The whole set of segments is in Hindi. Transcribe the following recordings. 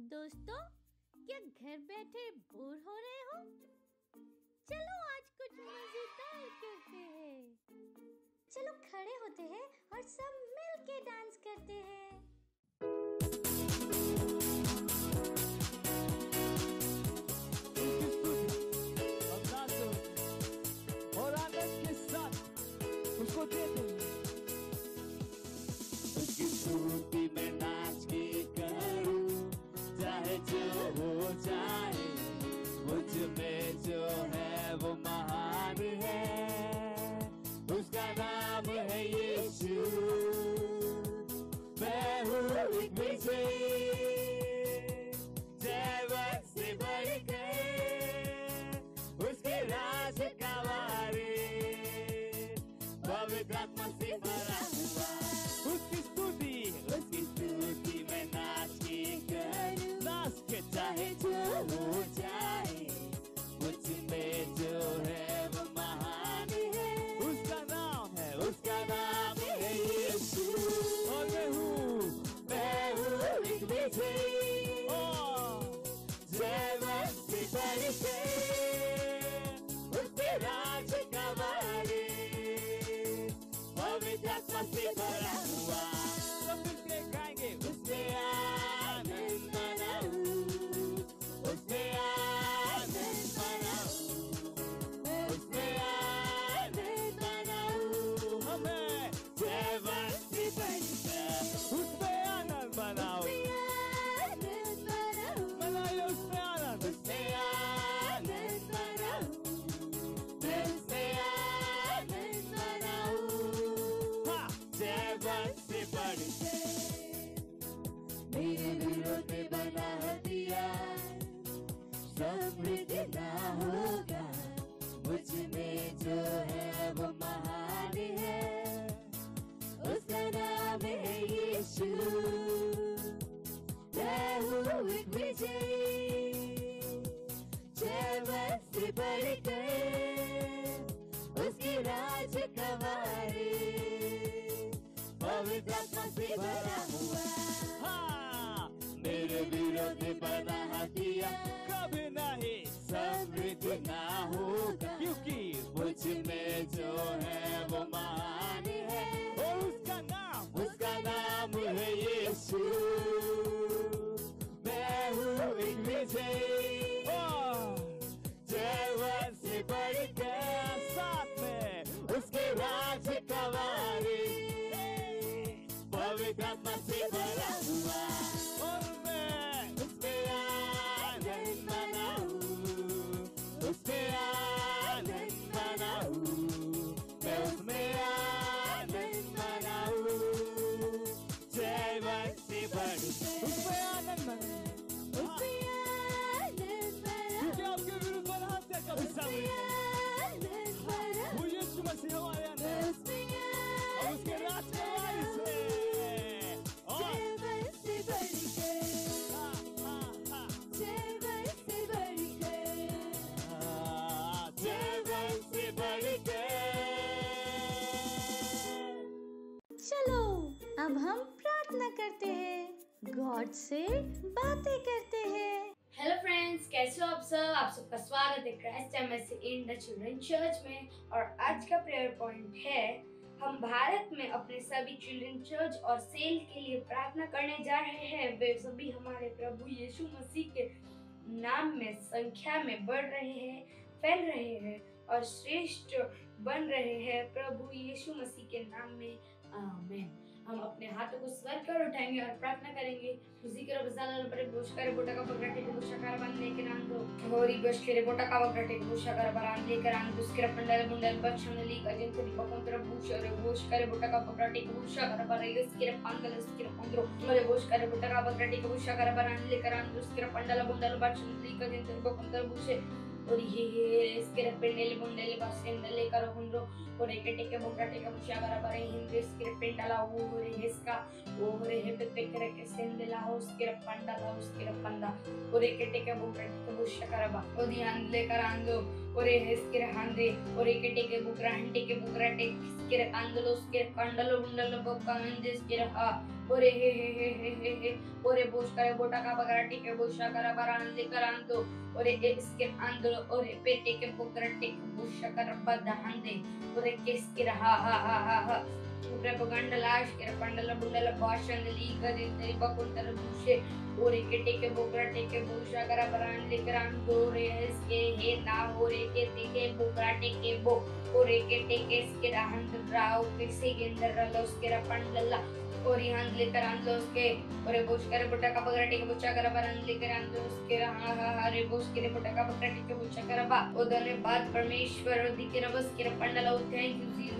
दोस्तों, क्या घर बैठे बोर हो रहे हो? चलो आज कुछ मज़ेदार करते हैं। चलो खड़े होते हैं और सब मिल के डांस करते हैं। और साथ उसको दे दो। Brothers. गॉड से बातें करते हैं। हेलो फ्रेंड्स कैसे हो आप सब? आप सबका स्वागत है Christ Embassy in the children church में। और आज का प्रेयर पॉइंट है, हम भारत में अपने सभी चिल्ड्रन चर्च और सेल के लिए प्रार्थना करने जा रहे हैं। वे सभी हमारे प्रभु यीशु मसीह के नाम में, संख्या में बढ़ रहे हैं, फैल रहे हैं और श्रेष्ठ बन रहे हैं प्रभु यीशु मसीह के नाम में। आमीन। हम अपने हाथों को कर उठाएँगे और प्रार्थना करेंगे उसी के बजाला पर गोशकर बोटा का पकड़े के गोशकर बनने के नाम दो। होरी गोशकर बोटा का पकड़े के गोशकर बरान लेकर आन दुष्कर पंडल मुंडल बच्चन ली का जिन को पकंतर भूषर गोशकर बोटा का पकड़े के गोशकर बराई उसके पंडल, उसके पंद्रो मरे गोशकर बोटा का पकड़े के गोशकर बरान लेकर आन दुष्कर पंडल मुंडल बच्चन ली का जिन को पकंतर भूषे और ये इसके पेंडेल मुंडल बसेंडले करो हुंड्रो और एक टेके बोटा टेके भूषा बरा बराई हिंदू इसके pendala ore उसके रपंडा था उसके रपंडा और एक टेक के बुक तो बुश कर अब तो ध्यान ले कर और ये हिस के रहन और एक टेक के बुक रहने के बुक रहने के रपान दो उसके रपंडा लो बुंडा लो बुक इसके रहा और ये हे हे हे हे हे और ये बुश कर बोटा का बगरा टेक के बुश कर अब आन कर आन और ये एक्स के आन और ये पेटे के बुक रहने के बुश कर अब और ये किस रहा हा हा हा हा Bakuntara Bushe, Ore ke take bukra take busha kara baran likran dore iske he na ore ke take bukra take bo ore ke take iske rahan rao kisi gendar ralos ke rapandala और यहाँ लेकर आन लो उसके ये बोझ करे बुट्टा का पकड़ा टिके बुच्चा कर बरन लेकर आन लो उसके हाँ हाँ हाँ रे बोझ के बुट्टा का पकड़ा टिके बुच्चा कर बा ओ धन्यवाद परमेश्वर दिखे रबस के पंडला थैंक यू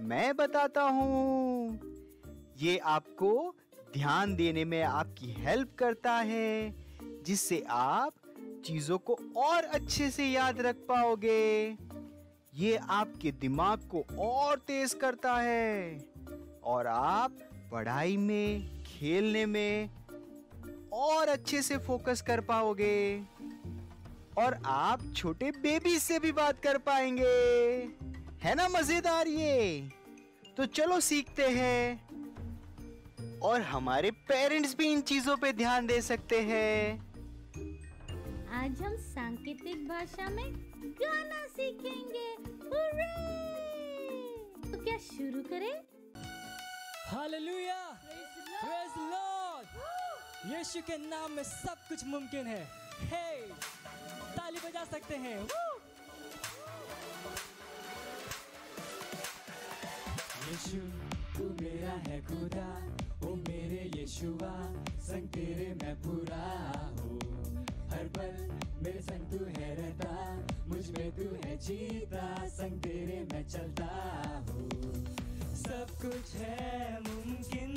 मैं बताता हूँ। ये आपको ध्यान देने में आपकी हेल्प करता है, जिससे आप चीज़ों को और अच्छे से याद रख पाओगे। ये आपके दिमाग को और तेज करता है और आप पढ़ाई में, खेलने में और अच्छे से फोकस कर पाओगे और आप छोटे बेबी से भी बात कर पाएँगे। है ना मज़ेदार ये? तो चलो सीखते हैं। और हमारे पेरेंट्स भी इन चीज़ों पे ध्यान दे सकते हैं। आज हम सांकेतिक भाषा में गाना सीखेंगे। हुर्रे! तो क्या शुरू करें? हालेलुया। प्रेज लॉर्ड यीशु के नाम में सब कुछ मुमकिन है। हे ताली बजा सकते हैं। Woo! यीशु तू मेरा है खुदा ओ मेरे यीशुआ संग तेरे मैं पूरा हूँ। हर पल मेरे संग तू है रहता मुझमें तू है जीता संग तेरे मैं चलता हूँ। सब कुछ है मुमकिन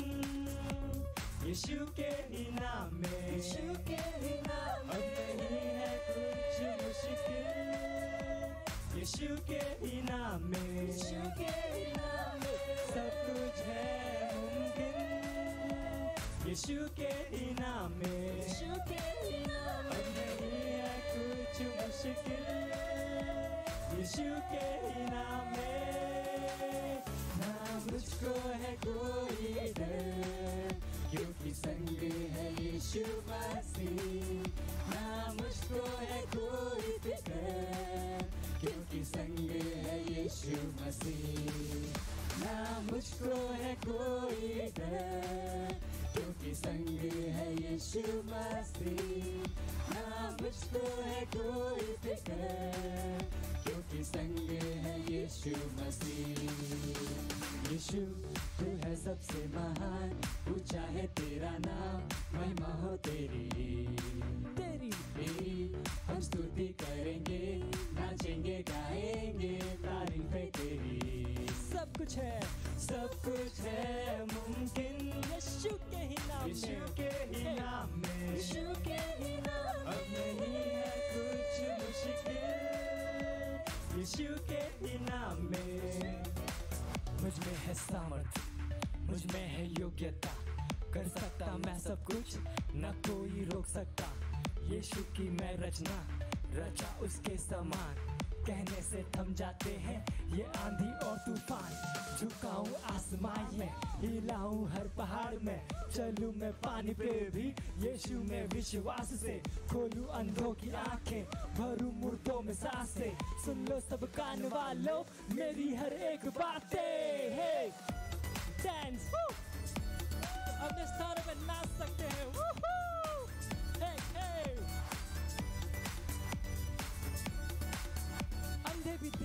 यीशु के ही नाम में। यीशु के ही नाम में। अब नहीं है कुछ मुश्किल यीशु के ही नाम में। यीशु के यीशु के ही नाम में यीशु के ही नाम में नहीं है कुछ मुश्किल यीशु के ही नाम में ना मुझको है कोई डर क्योंकि संग है यीशु मसीह ना मुझको है कोई फ़िक्र क्योंकि संग है यीशु मसीह ना मुझको है कोई डर क्योंकि संग है यीशु मसीह। ना मुझको है कोई फ़िक्र क्योंकि संग है यीशु मसीह। यीशु तू है सबसे महान ऊँचा है तेरा नाम महिमा हो तेरी। तेरी। तेरी हम स्तुति करेंगे नाचेंगे गाएँगे तारीफ़ तेरी। सब कुछ है सब कुछ है। मुमकिन यीशु के ही नाम में। यीशु के ही नाम में। यीशु के ही नाम अब नहीं है कुछ मुश्किल। यीशु के ही नाम में। मुझमें है सामर्थ्य मुझमें है योग्यता। कर सकता मैं सब कुछ न कोई रोक सकता। यीशु की मैं रचना रचा उसके समान। कहने से थम जाते हैं। ये आंधी और तूफ़ान, झुकाऊं आसमान में, हिलाऊं हर पहाड़ में। चलूँ मैं पानी पे भी, यीशु में विश्वास से। खोलूं अंधों की आँखें, भरूं मुर्दों में साँसें। सुन लो सब कान वालों, मेरी हर एक बातें। हे डांस अपने स्थानों पे नाच सकते हैं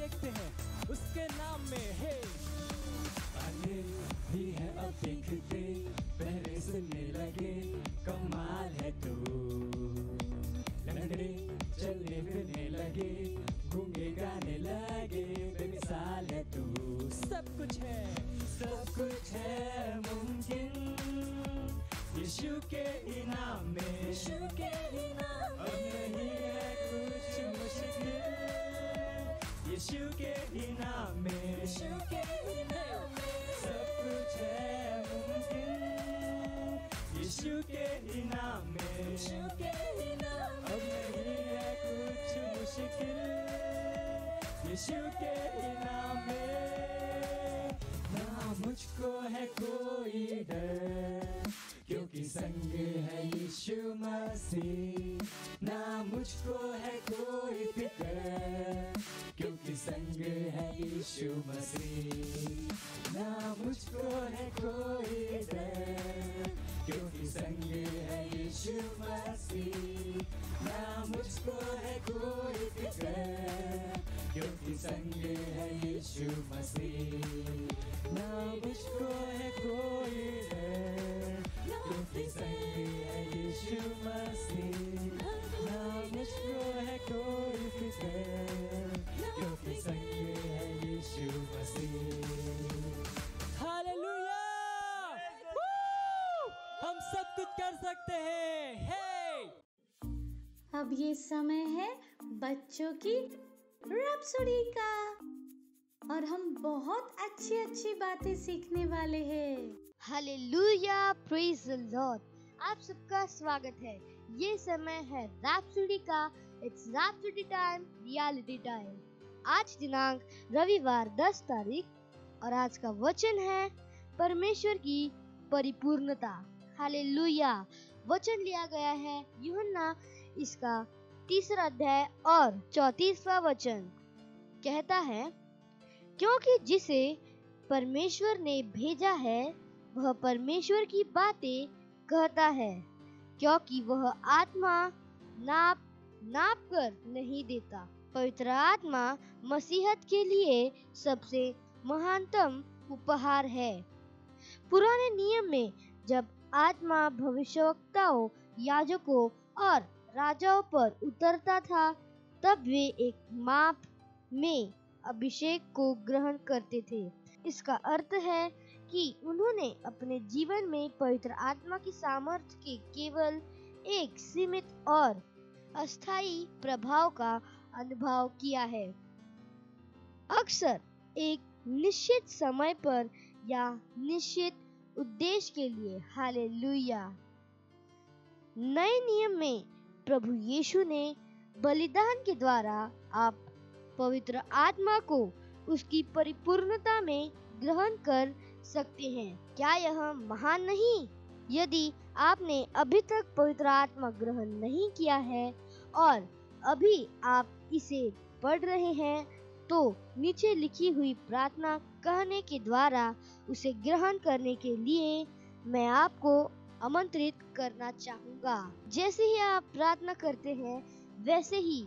देखते हैं, उसके नाम में हे। आगे भी है, अब देखते, पहले सुनने लगे, कमाल है तू। लंगड़े चलने फिरने लगे मसीह ना मुझको है कोई फ़िक्र क्योंकि संग की रैप्सोडी का। और हम बहुत अच्छी अच्छी बातें सीखने वाले हैं। हालेलुया प्रेज द लॉर्ड आप सबका स्वागत है। ये समय है रैप्सोडी का। It's rhapsody time reality time आज दिनांक रविवार 10 तारीख और आज का वचन है परमेश्वर की परिपूर्णता। हालेलुया। वचन लिया गया है, यूहन्ना, इसका तीसरा अध्याय और चौतीसवा वचन कहता है, क्योंकि जिसे परमेश्वर ने भेजा है, वह परमेश्वर की बातें कहता है, क्योंकि वह आत्मा नाप नाप कर नहीं देता। पवित्र आत्मा मसीहत के लिए सबसे महानतम उपहार है। पुराने नियम में जब आत्मा भविष्यवक्ताओं, याजकों और राजाओं पर उतरता था, तब वे एक माप में अभिषेक को ग्रहण करते थे। इसका अर्थ है कि उन्होंने अपने जीवन में पवित्र आत्मा की सामर्थ्य के केवल एक सीमित और अस्थायी प्रभाव का अनुभव किया है। अक्सर एक निश्चित समय पर या निश्चित उद्देश्य के लिए हालेलुया। नए नियम में प्रभु यीशु ने बलिदान के द्वारा आप पवित्र आत्मा को उसकी परिपूर्णता में ग्रहण कर सकते हैं। क्या यह महान नहीं? यदि आपने अभी तक पवित्र आत्मा ग्रहण नहीं किया है और अभी आप इसे पढ़ रहे हैं तो नीचे लिखी हुई प्रार्थना कहने के द्वारा उसे ग्रहण करने के लिए मैं आपको आमंत्रित करना चाहूँगा। जैसे ही आप प्रार्थना करते हैं, वैसे ही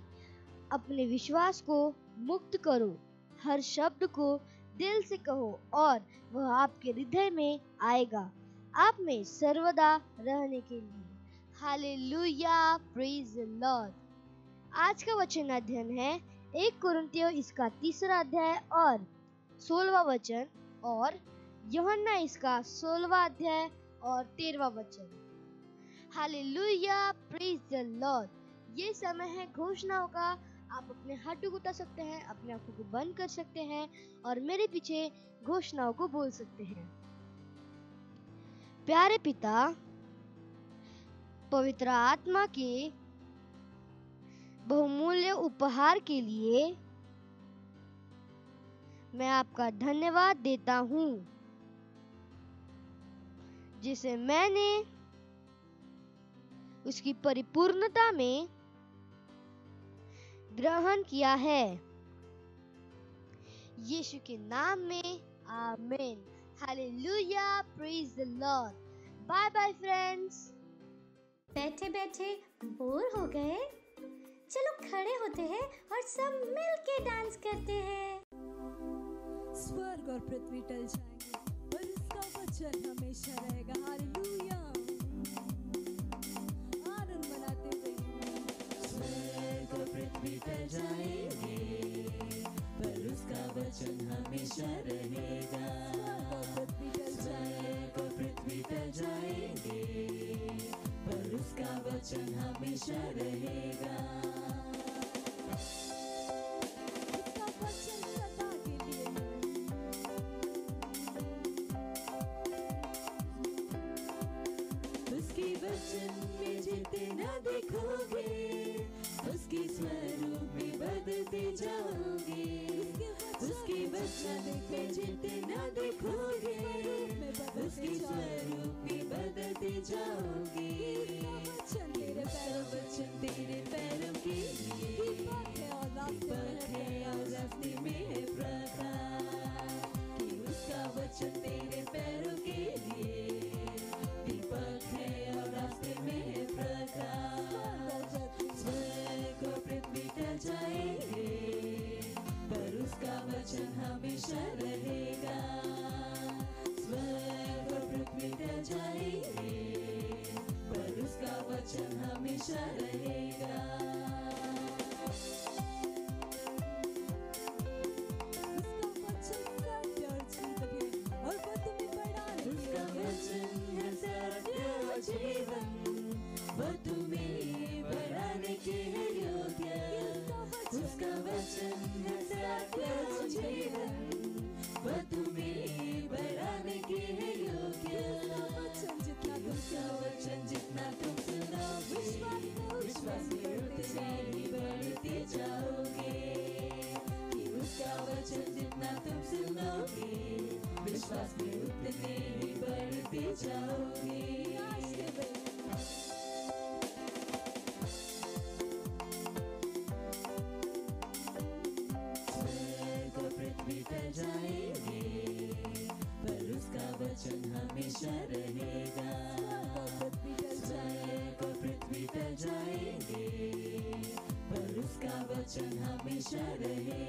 अपने विश्वास को मुक्त करो। हर शब्द को दिल से कहो और वह आपके हृदय में आएगा। आप में सर्वदा रहने के लिए। हालेलुया प्रेज लॉर्ड आज का वचन अध्ययन है एक कुरिन्थियों इसका तीसरा अध्याय और सोलवा वचन और यूहन्ना इसका सोलवा अध्याय और तेरवा वचन। हालेलुया प्रेज द लॉर्ड ये समय है घोषणाओं का। आप अपने हाथों को उठा सकते हैं, अपने आँखों को बंद कर सकते हैं और मेरे पीछे घोषणाओं को बोल सकते हैं। प्यारे पिता, पवित्र आत्मा के बहुमूल्य उपहार के लिए मैं आपका धन्यवाद देता हूँ। जिसे मैंने उसकी परिपूर्णता में ग्रहण किया है। यीशु के नाम में आमीन। Hallelujah praise the Lord bye bye friends बैठे बैठे बोर हो गए। चलो खड़े होते हैं और सब मिल के डांस करते हैं। स्वर्ग और पृथ्वी टल जाएँगे। वचन हमेशा पृथ्वी पर जाएँगे पर उसका वचन हमेशा रहेगा स्वर्ग पृथ्वी पर जाएँगे पर उसका वचन हमेशा रहेगा। वचन हमेशा रहे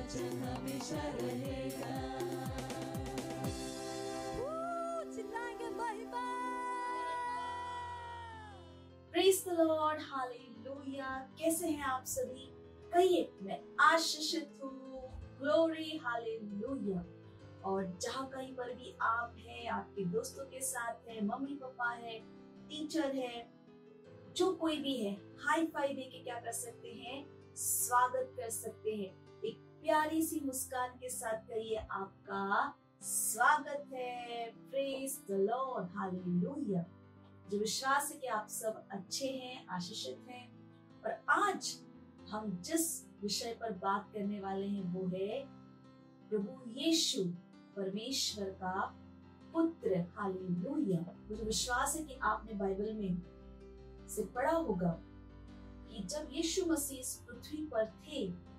वचन हमेशा रहेगा लॉर्ड हालेलुया कैसे हैं आप सभी? कहिए, मैं आशीषित हूँ। ग्लोरी हालेलुया और जहाँ कहीं पर भी आप हैं, आपके दोस्तों के साथ हैं, मम्मी पापा हैं टीचर हैं, जो कोई भी है हाई फाई दे के क्या कर सकते हैं? स्वागत कर सकते हैं। प्यारी सी मुस्कान के साथ कहिए आपका स्वागत है। प्रेस द लॉर्ड हालेलुया जो विश्वास है कि आप सब अच्छे हैं, आशीषित हैं, और आज हम जिस विषय पर बात करने वाले हैं, वो है प्रभु यीशु, परमेश्वर का पुत्र। हालेलुया मुझे विश्वास है कि आपने बाइबल में से पढ़ा होगा कि जब यीशु मसीह पृथ्वी पर थे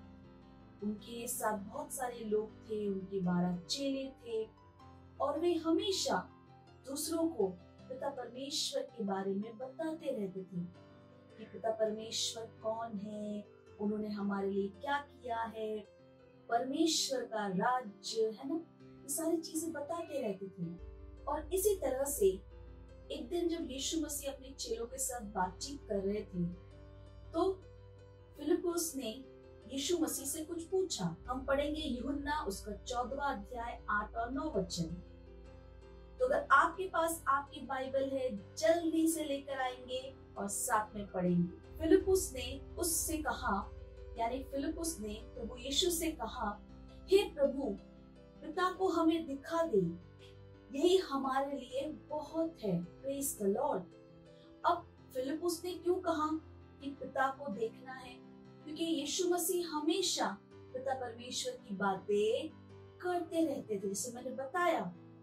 उनके साथ बहुत सारे लोग थे, उनके बारह चेले थे, और वे हमेशा दूसरों को पिता परमेश्वर के बारे में बताते रहते थे कि पिता परमेश्वर कौन है, उन्होंने हमारे लिए क्या किया है, परमेश्वर का राज्य, है ना? ये सारी चीज़ें बताते रहते थे। और इसी तरह से एक दिन जब यीशु मसीह अपने चेलों के साथ बातचीत कर रहे थे तो फिलिपुस ने यीशु मसीह से कुछ पूछा, हम पढ़ेंगे यूहन्ना उसका चौदवा अध्याय आठ और नौ वचन। तो अगर आपके पास आपकी बाइबल है, जल्दी से लेकर आएँगे और साथ में पढ़ेंगे। फिलिपुस ने उससे कहा, यानी फिलिपुस ने प्रभु यीशु से कहा, हे प्रभु, पिता को हमें दिखा दे। यही हमारे लिए बहुत है। प्रेज द लॉर्ड अब फिलिपुस ने क्यों कहा कि पिता को देखना है? क्योंकि यीशु मसीह हमेशा पिता परमेश्वर की बातें करते रहते थे। जैसे मैंने बताया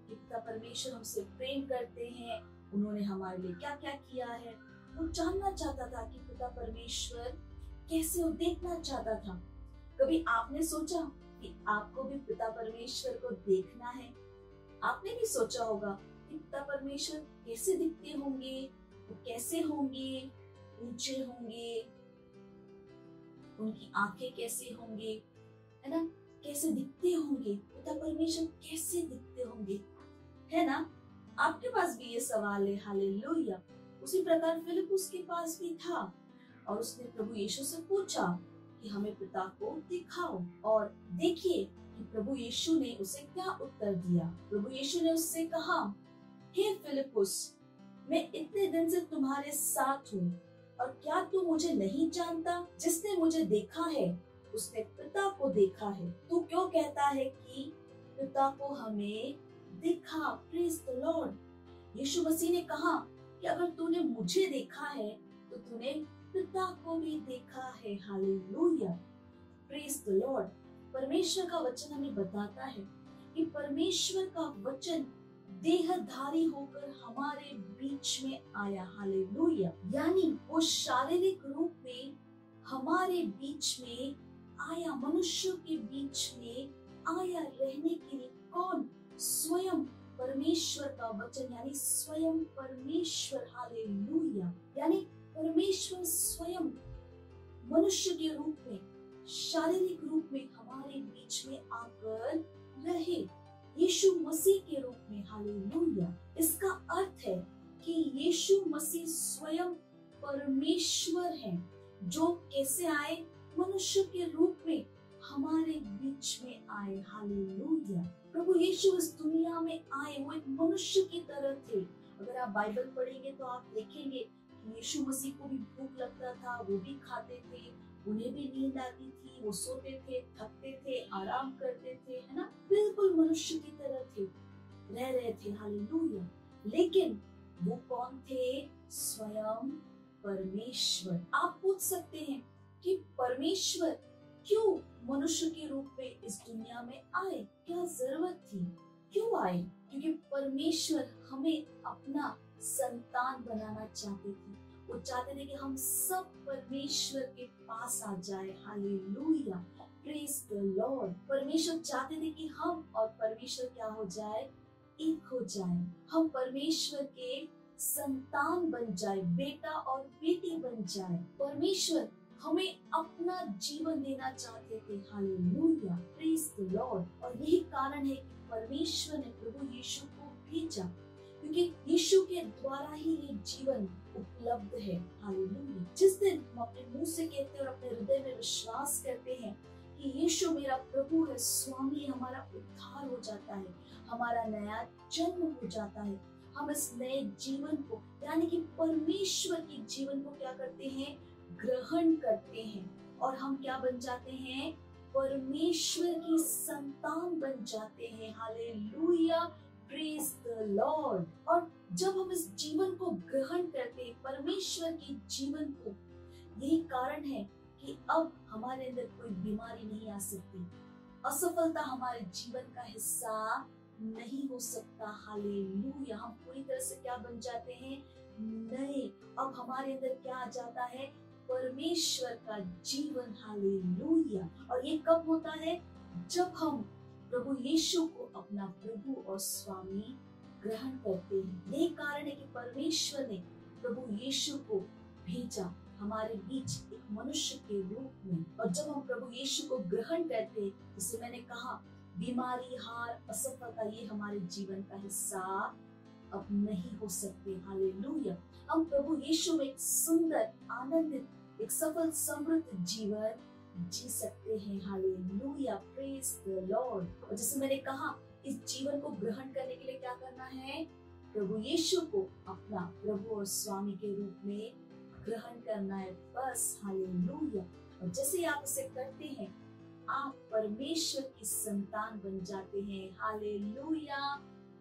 कि पिता परमेश्वर हमसे प्रेम करते हैं, उन्होंने हमारे लिए क्या क्या किया है। वो जानना चाहता था कि पिता परमेश्वर कैसे वो देखना चाहता था। कभी आपने सोचा कि आपको भी पिता परमेश्वर को देखना है? आपने भी सोचा होगा कि पिता परमेश्वर कैसे दिखते होंगे, वो कैसे होंगे, ऊँचे होंगे उनकी आँखें कैसे होंगे? है ना? कैसे दिखते होंगे? पिता परमेश्वर कैसे दिखते होंगे? है ना? आपके पास भी ये सवाल है हालेलुया। उसी प्रकार फिलिपुस के पास भी था और उसने प्रभु यीशु से पूछा कि हमें पिता को दिखाओ और देखिए कि प्रभु यीशु ने उसे क्या उत्तर दिया। प्रभु यीशु ने उससे कहा हे hey, फिलिपुस मैं इतने दिन से तुम्हारे साथ हूँ। और क्या तू मुझे नहीं जानता? जिसने मुझे देखा है, उसने पिता को देखा है। तू क्यों कहता है कि पिता को हमें दिखा? Praise the Lord Yeshu Masih ने कहा कि अगर तूने मुझे देखा है तो तूने पिता को भी देखा है। हालेलुया प्रेज द लॉर्ड परमेश्वर का वचन हमें बताता है कि परमेश्वर का वचन देहधारी होकर हमारे बीच में आया। हालेलुया। यानी वो शारीरिक रूप में हमारे बीच में आया, मनुष्य के बीच में आया रहने के लिए। कौन? स्वयं परमेश्वर का वचन, यानी स्वयं परमेश्वर। हालेलुया। यानी परमेश्वर स्वयं मनुष्य के रूप में, शारीरिक रूप में हमारे बीच में आकर रहे। यीशु मसीह के रूप में, हालेलुया। इसका अर्थ है कि यीशु मसीह स्वयं परमेश्वर है, जो कैसे आए? मनुष्य के रूप में हमारे बीच में आए, हालेलुया। प्रभु यीशु इस दुनिया में आए वो एक मनुष्य की तरह थे। अगर आप बाइबल पढ़ेंगे तो आप देखेंगे यीशु मसीह को भी भूख लगता था, वो भी खाते थे उन्हें भी नींद आती थी, वो सोते थे, थकते थे, आराम करते थे, है ना? बिल्कुल मनुष्य की तरह थे। रह रहे थे, हालेलुया। लेकिन वो कौन थे? स्वयं परमेश्वर। आप पूछ सकते हैं कि परमेश्वर क्यों मनुष्य के रूप में इस दुनिया में आए? क्या ज़रूरत थी? क्यों आए? क्योंकि परमेश्वर हमें अपना संतान बनाना चाहते थे। वो चाहते थे कि हम सब परमेश्वर के पास आ जाए। हालेलुया। प्रेज द लॉर्ड परमेश्वर चाहते थे कि हम और परमेश्वर क्या हो जाए? एक हो जाए। हम परमेश्वर के संतान बन जाए, बेटा और बेटी बन जाए। परमेश्वर हमें अपना जीवन देना चाहते थे। हालेलुया। प्रेज द लॉर्ड और यही कारण है कि परमेश्वर ने प्रभु यीशु को भेजा। क्योंकि यीशु के द्वारा ही ये जीवन उपलब्ध है। हालेलुया। जिस दिन हम अपने मुँह से कहते हैं और अपने हृदय में विश्वास करते हैं कि यीशु मेरा प्रभु है, स्वामी, हमारा उद्धार हो जाता है, हमारा नया जन्म हो जाता है। हम इस नए जीवन को, यानी कि परमेश्वर के जीवन को क्या करते हैं? ग्रहण करते हैं। और हम क्या बन जाते हैं? परमेश्वर की संतान बन जाते हैं। हालेलुया। प्रेज द लॉर्ड और जब हम इस जीवन को ग्रहण करते परमेश्वर के जीवन को, यही कारण है कि अब हमारे अंदर कोई बीमारी नहीं आ सकती। असफलता हमारे जीवन का हिस्सा नहीं हो सकता। हालेलुया। हम पूरी तरह से क्या बन जाते हैं? नए। अब हमारे अंदर क्या आ जाता है? परमेश्वर का जीवन। हालेलुया। और ये कब होता है? जब हम प्रभु यीशु को अपना प्रभु और स्वामी ग्रहण करते हैं। यही कारण है कि परमेश्वर ने प्रभु यीशु को भेजा हमारे बीच एक मनुष्य के रूप में। और जब हम प्रभु यीशु को ग्रहण करते हैं, जैसे मैंने कहा, बीमारी, हार, असफलता, ये हमारे जीवन का हिस्सा अब नहीं हो सकते। हालेलुया। हम प्रभु यीशु में एक सुंदर, आनंदित, एक सफल, समृद्ध जीवन जी सकते हैं। हालेलुया। प्रेज द लॉर्ड और जैसे मैंने कहा इस जीवन को ग्रहण करने के लिए क्या करना है? प्रभु यीशु को अपना प्रभु और स्वामी के रूप में ग्रहण करना है। बस, हालेलुया। और जैसे आप इसे करते हैं, आप परमेश्वर की संतान बन जाते हैं। Hallelujah.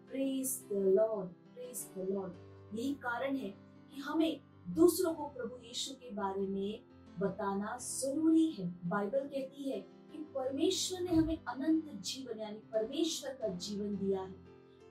Praise the Lord praise the Lord यही कारण है कि हमें दूसरों को प्रभु यीशु के बारे में बताना ज़रूरी है। बाइबल कहती है कि परमेश्वर ने हमें अनंत जीवन, यानी परमेश्वर का जीवन दिया है।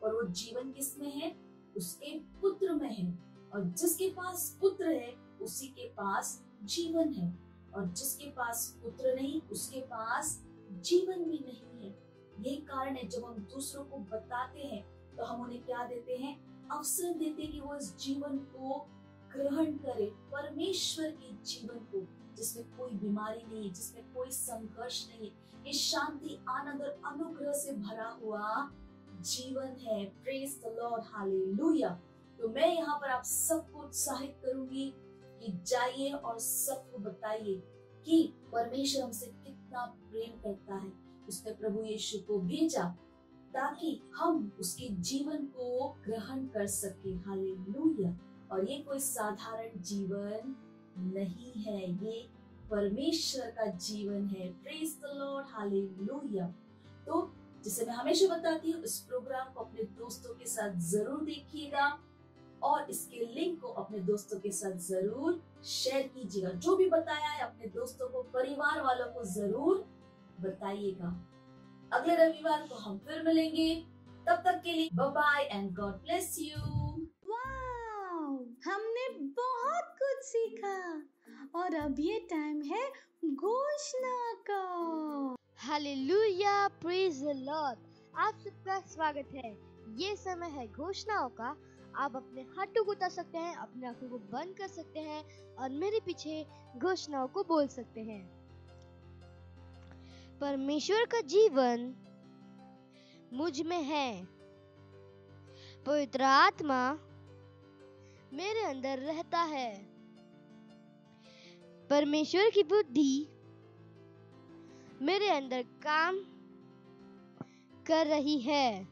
और वो जीवन किसमें है? उसके पुत्र में है। और जिसके पास पुत्र है, उसी के पास जीवन है। और जिसके पास पुत्र नहीं, उसके पास जीवन भी नहीं है। यही कारण है, जब हम दूसरों को बताते हैं तो हम उन्हें क्या देते हैं? अवसर देते कि वो इस जीवन को ग्रहण करे, परमेश्वर के जीवन को। जिसमें कोई बीमारी नहीं, जिसमें कोई संघर्ष नहीं। ये शांति, आनंद और अनुग्रह से भरा हुआ जीवन है। प्रेज द लॉर्ड हालेलुया तो मैं यहाँ पर आप सबको उत्साहित करूँगी कि जाइए और सबको बताइए कि परमेश्वर हमसे कितना प्रेम करता है। उसने प्रभु यीशु को भेजा ताकि हम उसके जीवन को ग्रहण कर सके। हालेलुया और ये कोई साधारण जीवन नहीं है ये। परमेश्वर का जीवन है। प्रेज द लॉर्ड हालेलुया तो जिसे मैं हमेशा बताती हूँ, इस प्रोग्राम को अपने दोस्तों के साथ ज़रूर देखिएगा और इसके लिंक को अपने दोस्तों के साथ ज़रूर शेयर कीजिएगा। जो भी बताया है, अपने दोस्तों को, परिवार वालों को ज़रूर बताइएगा। अगले रविवार को हम फिर मिलेंगे। तब तक के लिए bye and God bless you हमने बहुत कुछ सीखा। और अब ये टाइम है घोषणा का। हालेलुया प्रेज द लॉर्ड आप सबका स्वागत है। ये समय है घोषणाओं का। आप अपने हाथों को उतार सकते हैं, अपने आँखों को बंद कर सकते हैं और मेरे पीछे घोषणाओं को बोल सकते हैं। परमेश्वर का जीवन मुझमें है। पवित्र आत्मा मेरे अंदर रहता है। परमेश्वर की बुद्धि मेरे अंदर काम कर रही है।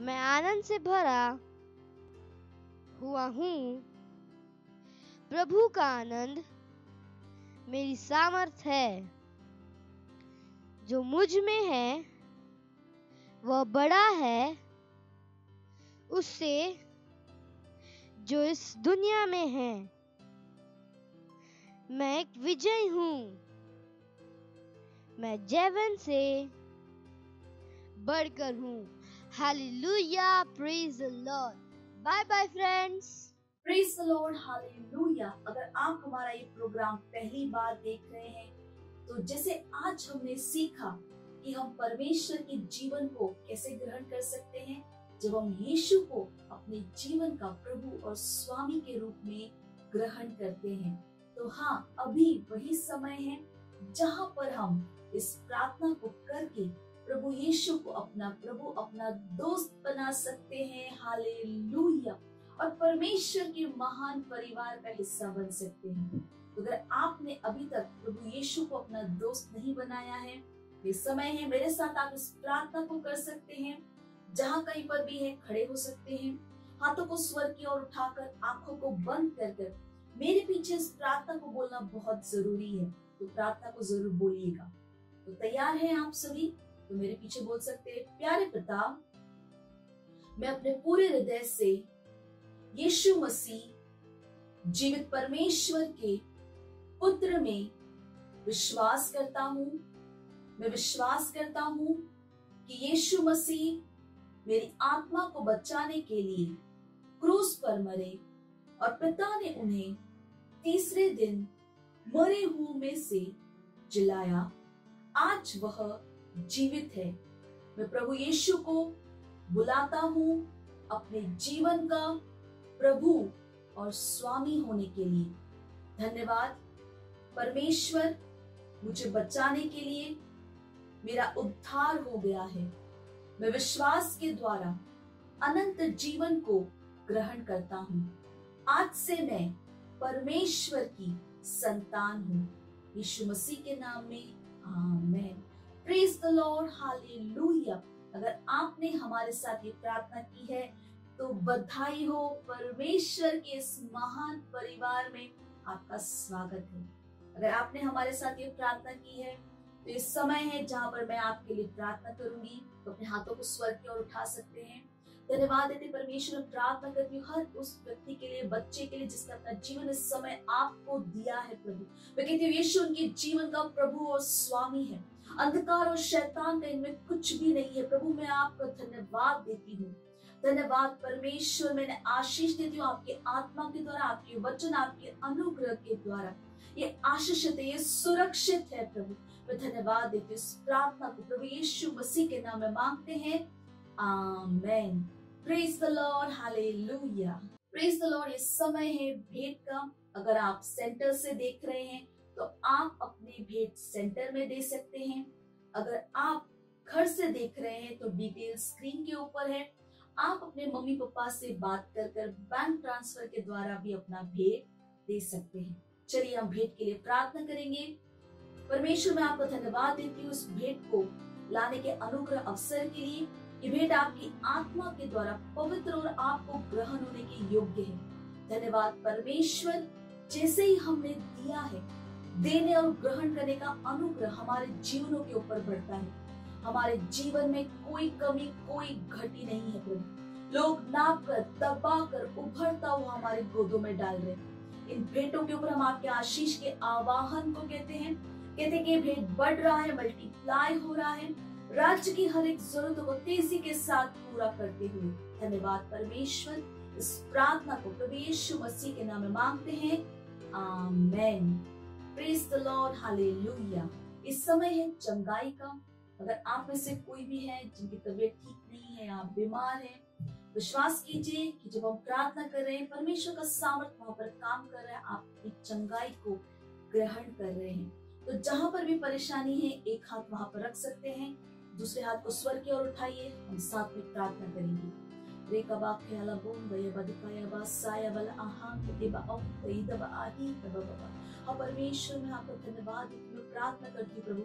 मैं आनंद से भरा हुआ हूँ। प्रभु का आनंद मेरी सामर्थ है। जो मुझमें है, वह बड़ा है। उससे जो इस दुनिया में है। मैं एक विजय हूँ। मैं जैवन से बढ़कर हूँ। Hallelujah praise the Lord bye bye friends praise the Lord hallelujah अगर आप हमारा ये प्रोग्राम पहली बार देख रहे हैं तो जैसे आज हमने सीखा कि हम परमेश्वर के जीवन को कैसे ग्रहण कर सकते हैं जब हम यीशु को अपने जीवन का प्रभु और स्वामी के रूप में ग्रहण करते हैं तो हाँ अभी वही समय है जहाँ पर हम इस प्रार्थना को करके प्रभु यीशु को अपना, प्रभु अपना दोस्त बना सकते हैं। हालेलुया। और परमेश्वर के महान परिवार का हिस्सा बन सकते हैं। अगर आपने अभी तक प्रभु यीशु को अपना दोस्त नहीं बनाया है, ये समय है, मेरे साथ आप इस प्रार्थना को कर सकते हैं। जहाँ कहीं पर भी है, खड़े हो सकते हैं। हाथों को स्वर की ओर उठाकर, आँखों को बंद कर कर, मेरे पीछे इस प्रार्थना को बोलना बहुत ज़रूरी है। तो प्रार्थना को ज़रूर बोलिएगा। तो तैयार हैं आप सभी? तो मेरे पीछे बोल सकते हैं, प्यारे प्रताप, मैं अपने पूरे हृदय से यीशु मसीह, जीवित परमेश्वर के पुत्र में विश्वास करता हूँ। मैं विश्वास करता हूँ कि यीशु मसीह मेरी आत्मा को बचाने के लिए क्रूस पर मरे और पिता ने उन्हें तीसरे दिन मरे हुओं में से जिलाया। आज वह जीवित है। मैं प्रभु यीशु को बुलाता हूँ अपने जीवन का प्रभु और स्वामी होने के लिए। धन्यवाद। परमेश्वर मुझे बचाने के लिए मेरा उद्धार हो गया है। मैं विश्वास के द्वारा अनंत जीवन को ग्रहण करता हूँ। आज से मैं परमेश्वर की संतान हूँ। यीशु मसीह के नाम में, amen. Praise the Lord hallelujah अगर आपने हमारे साथ ये प्रार्थना की है तो बधाई हो परमेश्वर के इस महान परिवार में। आपका स्वागत है। अगर आपने हमारे साथ ये प्रार्थना की है तो इस समय है जहाँ पर मैं आपके लिए प्रार्थना करूँगी तो अपने हाथों को स्वर की ओर उठा सकते हैं। धन्यवाद देते परमेश्वर प्रार्थना करती हूँ हर उस व्यक्ति के लिए, बच्चे के लिए जिसने अपना जीवन इस समय आपको दिया है प्रभु। मैं कहती हूँ यीशु उनके जीवन का प्रभु और स्वामी है। अंधकार और शैतान का इनमें कुछ भी नहीं है। प्रभु, मैं आपको धन्यवाद देती हूँ। धन्यवाद परमेश्वर, मैंने आशीष देती हूँ आपके आत्मा के द्वारा, आपके वचन, आपके अनुग्रह के द्वारा। ये आशीषित है, ये सुरक्षित है प्रभु। मैं धन्यवाद देती इस प्रार्थना को। प्रभु यीशु मसीह के नाम में मांगते हैं। Amen. Praise the Lord hallelujah praise the Lord ये समय है भेंट का। अगर आप सेंटर से देख रहे हैं तो आप अपनी भेंट सेंटर में दे सकते हैं। अगर आप घर से देख रहे हैं तो डिटेल स्क्रीन के ऊपर है। आप अपने मम्मी पापा से बात कर कर बैंक ट्रांसफ़र के द्वारा भी अपना भेंट दे सकते हैं। चलिए हम भेंट के लिए प्रार्थना करेंगे। परमेश्वर, मैं आपको धन्यवाद देती हूँ इस भेंट को लाने के अनुग्रह अवसर के लिए। ये भेंट आपकी आत्मा के द्वारा पवित्र और आपको ग्रहण होने के योग्य है। धन्यवाद परमेश्वर, जैसे ही हमने दिया है, देने और ग्रहण करने का अनुग्रह हमारे जीवनों के ऊपर बढ़ता है। हमारे जीवन में कोई कमी, कोई घटी नहीं है प्रभु। लोग नाप कर दबा कर उभरता हुआ हमारे गोदों में डाल रहे हैं। इन भेंटों के ऊपर हम आपके आशीष के आवाहन को कहते हैं। कहते कि भेंट बढ़ रहा है मल्टीप्लाई हो रहा है। राज्य की हर एक ज़रूरत को तेज़ी के साथ पूरा करते हुए धन्यवाद परमेश्वर। इस प्रार्थना को प्रभु यीशु मसीह के नाम में मांगते हैं। Amen. Praise the Lord hallelujah इस समय है चंगाई का। अगर आप में से कोई भी है जिनकी तबीयत ठीक नहीं है, आप बीमार हैं, विश्वास कीजिए कि जब हम प्रार्थना कर रहे हैं, परमेश्वर का सामर्थ वहाँ पर काम कर रहा है, आप अपनी चंगाई को ग्रहण कर रहे हैं। तो जहाँ पर भी परेशानी है, एक हाथ वहाँ पर रख सकते हैं, दूसरे हाथ को स्वर की ओर उठाइए, हम साथ में प्रार्थना करेंगे। रेकबा ख्याला बोम गया बदिकाया बा, साया बल आहां के देबा औ तई दबा आही, दबा बबा हाँ परमेश्वर, मैं आपका धन्यवाद हूँ प्रार्थना करती हूँ प्रभु।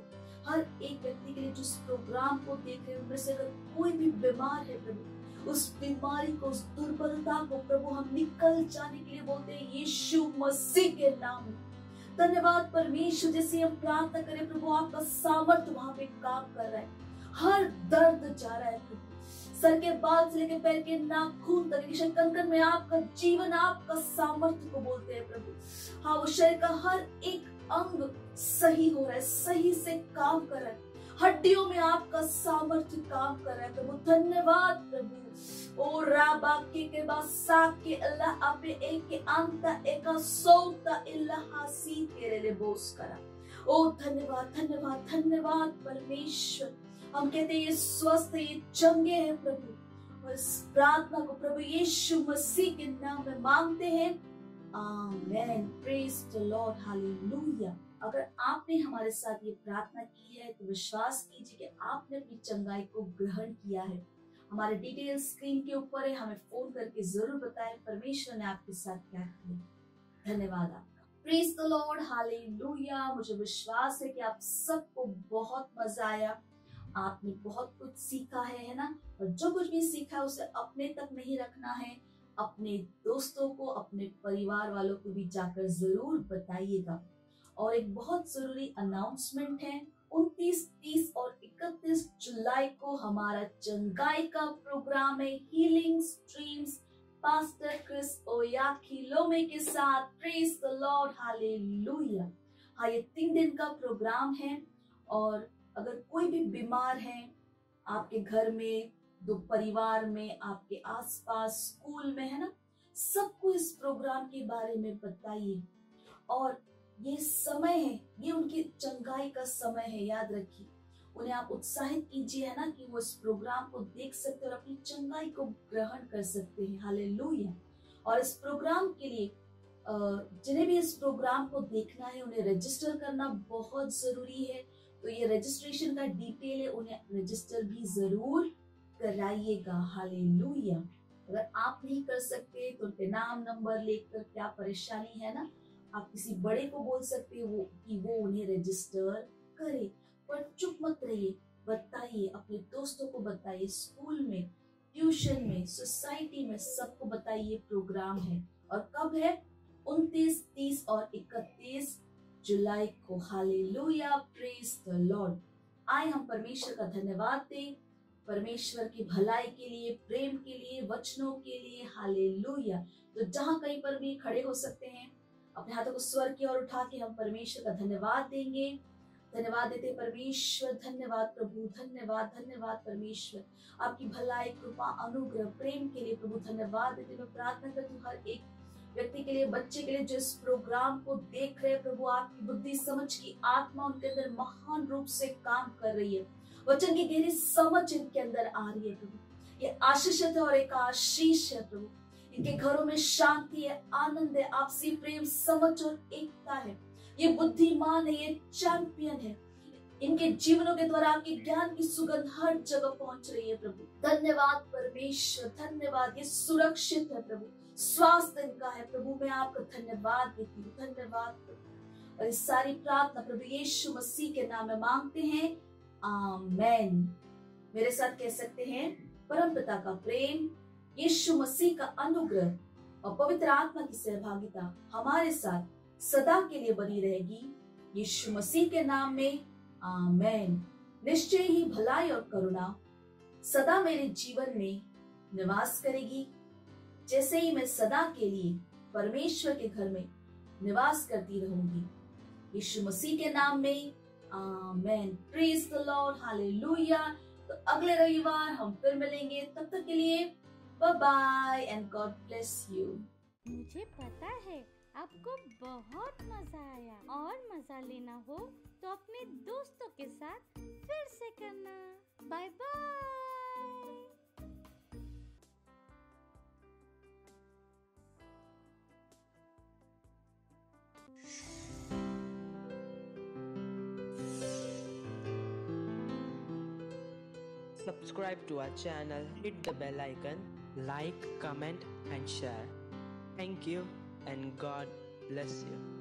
हर एक व्यक्ति के लिए जिस प्रोग्राम को देख रहे हैं, उनमें से अगर कोई भी बीमार है प्रभु, उस बीमारी को, उस दुर्बलता को प्रभु हम निकल जाने के लिए बोलते हैं, यीशु मसीह के नाम। में धन्यवाद परमेश्वर जैसे हम प्रार्थना करें, प्रभु, आपका सामर्थ्य वहाँ पे काम कर रहा है। हर दर्द जा रहा है प्रभु। सर के बाल से लेकर पैर के नाखून तक कन कन में आपका जीवन, आपका सामर्थ्य को बोलते हैं प्रभु। हाँ वो शरीर का हर एक अंग सही हो रहा है, सही से काम कर रहा है। हड्डियों में आपका सामर्थ्य काम कर रहा है, प्रभु, धन्यवाद, प्रभु। ओ राबा के के बासा के अल्लाह आपे एक के अंत, एक सोता, अल्लाह हासी तेरे ले बोस करा। ओ धन्यवाद धन्यवाद धन्यवाद, परमेश्वर। हम कहते हैं, ये स्वस्थ, ये चंगे हैं, प्रभु। और इस प्रार्थना को प्रभु यीशु मसीह के नाम में मांगते हैं। Amen. Praise the Lord hallelujah अगर आपने हमारे साथ ये प्रार्थना की है तो विश्वास कीजिए कि आपने अपनी चंगाई को ग्रहण किया है। हमारे डिटेल स्क्रीन के ऊपर है, हमें फ़ोन करके ज़रूर बताएँ, परमेश्वर ने आपके साथ क्या किया धन्यवाद प्रेज द लॉर्ड हालेलुया मुझे विश्वास है कि आप सबको बहुत मज़ा आया। आपने बहुत कुछ सीखा है है ना? और जो कुछ भी सीखा है, उसे अपने तक नहीं रखना है। अपने दोस्तों को, अपने परिवार वालों को भी जाकर ज़रूर बताइएगा। और एक बहुत ज़रूरी अनाउंसमेंट है 29, 30 और 31 जुलाई को हमारा चंगाई का प्रोग्राम है healing streams pastor Chris Oyakhilome के साथ। प्रेज द लॉर्ड हालेलुया हाँ ये तीन दिन का प्रोग्राम है और अगर कोई भी बीमार है आपके घर में दो परिवार में आपके आसपास स्कूल में है ना? सबको इस प्रोग्राम के बारे में बताइए। और ये समय है, ये उनकी चंगाई का समय है, याद रखिए। उन्हें आप उत्साहित कीजिए, है ना, कि वो इस प्रोग्राम को देख सकते और अपनी चंगाई को ग्रहण कर सकते हैं। हालेलुया। और इस प्रोग्राम के लिए जिन्हें भी इस प्रोग्राम को देखना है, उन्हें रजिस्टर करना बहुत ज़रूरी है। तो ये रजिस्ट्रेशन का डिटेल है, उन्हें रजिस्टर भी ज़रूर कराइएगा। हालेलुया। अगर आप नहीं कर सकते तो उनके नाम, नंबर लेकर क्या परेशानी, है ना आप किसी बड़े को बोल सकते हो कि वो उन्हें रजिस्टर करे। पर चुप मत रहिए, बताइए, अपने दोस्तों को बताइए स्कूल में ट्यूशन में सोसाइटी में सबको बताइए प्रोग्राम है। और कब है? उनतीस, तीस और इकतीस जुलाई को। हालेलुया प्रेज द लॉर्ड आए हम परमेश्वर का धन्यवाद दें। परमेश्वर की भलाई के लिए, प्रेम के लिए, वचनों के लिए। हालेलुया तो जहाँ कहीं पर भी खड़े हो सकते हैं अपने हाथों को स्वर की ओर उठा के हम परमेश्वर का धन्यवाद देंगे। धन्यवाद देते परमेश्वर, धन्यवाद प्रभु, धन्यवाद धन्यवाद परमेश्वर। आपकी भलाई, कृपा, अनुग्रह, प्रेम के लिए प्रभु धन्यवाद देते मैं प्रार्थना करती हूँ हर एक व्यक्ति के लिए, बच्चे के लिए जो इस प्रोग्राम को देख रहे प्रभु आपकी बुद्धि, समझ की आत्मा उनके अंदर महान रूप से काम कर रही है। वचन की गहरी समझ इनके अंदर आ रही है प्रभु। ये आशीषित है और एक आशीष है प्रभु। इनके घरों में शांति है आनंद है, आपसी प्रेम, समझ और एकता है। ये बुद्धिमान है, ये चैंपियन है। इनके जीवनों के द्वारा आपके ज्ञान की सुगंध हर जगह पहुँच रही है प्रभु। धन्यवाद परमेश्वर, धन्यवाद, ये सुरक्षित है प्रभु। स्वास्थ्य इनका है प्रभु, मैं आपका धन्यवाद देती हूँ, धन्यवाद प्रभु। और इस सारी प्रार्थना प्रभु यीशु मसीह के नाम में मांगते हैं। आमेन। मेरे साथ कह सकते हैं परम का प्रेम यीशु मसीह का अनुग्रह और पवित्र आत्मा की सहभागिता हमारे साथ सदा के लिए बनी रहेगी। यीशु मसीह के नाम में, आमेन। निश्चय ही भलाई और करुणा सदा मेरे जीवन में निवास करेगी। जैसे ही मैं सदा के लिए परमेश्वर के घर में निवास करती रहूँगी। यीशु मसीह के नाम में, amen. Praise the Lord hallelujah तो अगले रविवार हम फिर मिलेंगे। तब तक के लिए bye and God bless you मुझे पता है आपको बहुत मज़ा आया। और मज़ा लेना हो तो अपने दोस्तों के साथ फिर से करना। Bye bye Subscribe to our channel, hit the bell icon, like, comment, and share. Thank you, and God bless you.